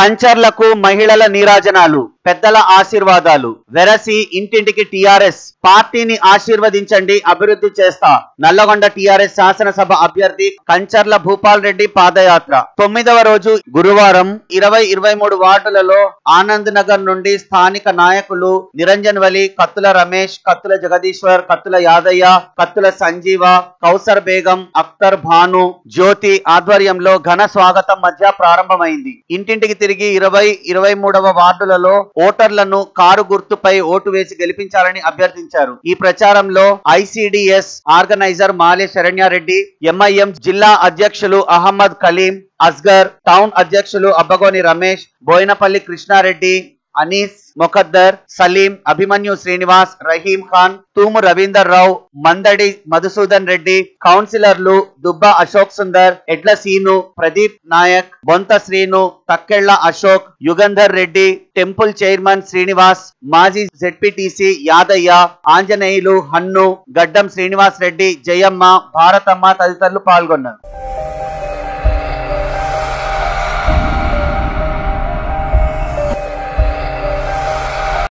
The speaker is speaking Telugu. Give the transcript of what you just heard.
కంచర్లకు మహిళల నీరాజనాలు. పెద్దల ఆశీర్వాదాలు. వెరసి ఇంటింటికి టిఆర్ఎస్. పార్టీని ఆశీర్వదించండి అభివృద్ధి చేస్తా. నల్లగొండ టిఆర్ఎస్ శాసనసభ అభ్యర్థి కంచర్ల భూపాల్ రెడ్డి పాదయాత్ర. తొమ్మిదవ రోజు గురువారం ఇరవై ఇరవై మూడు వార్డులలో ఆనంద్ నగర్ నుండి స్థానిక నాయకులు నిరంజన్ వలి కత్తుల రమేష్ కత్తుల జగదీశ్వర్ కత్తుల యాదయ్య కత్తుల సంజీవ కౌసర్ బేగం అఖ్తర్ భాను జ్యోతి ఆధ్వర్యంలో ఘన స్వాగతం మధ్య ప్రారంభమైంది. ఇంటింటికి తిరిగి ఇరవై ఇరవై మూడవ వార్డులలో ఓటర్లను కారు గుర్తుపై ఓటు వేసి గెలిపించాలని అభ్యర్థించారు. ఈ ప్రచారంలో ఐసిడిఎస్ ఆర్గనైజర్ మాలే శరణ్యారెడ్డి ఎంఐఎం జిల్లా అధ్యక్షులు అహ్మద్ కలీం అస్గర్ టౌన్ అధ్యక్షులు అబ్బగోని రమేష్ బోయినపల్లి కృష్ణారెడ్డి అనీస్ మొకద్దర్ సలీం అభిమన్యు శ్రీనివాస్ రహీం ఖాన్ తూము రవీందర్ రావు మందడి మధుసూదన్ రెడ్డి కౌన్సిలర్లు దుబ్బా అశోక్ సుందర్ ఎడ్ల సీను ప్రదీప్ నాయక్ బొంత శ్రీను తక్కెళ్ళ అశోక్ యుగంధర్ రెడ్డి టెంపుల్ చైర్మన్ శ్రీనివాస్ మాజీ జెడ్పీటీసీ యాదయ్య ఆంజనేయులు హన్ను గడ్డం శ్రీనివాస్ రెడ్డి జయమ్మ భారతమ్మ తదితరులు పాల్గొన్నారు.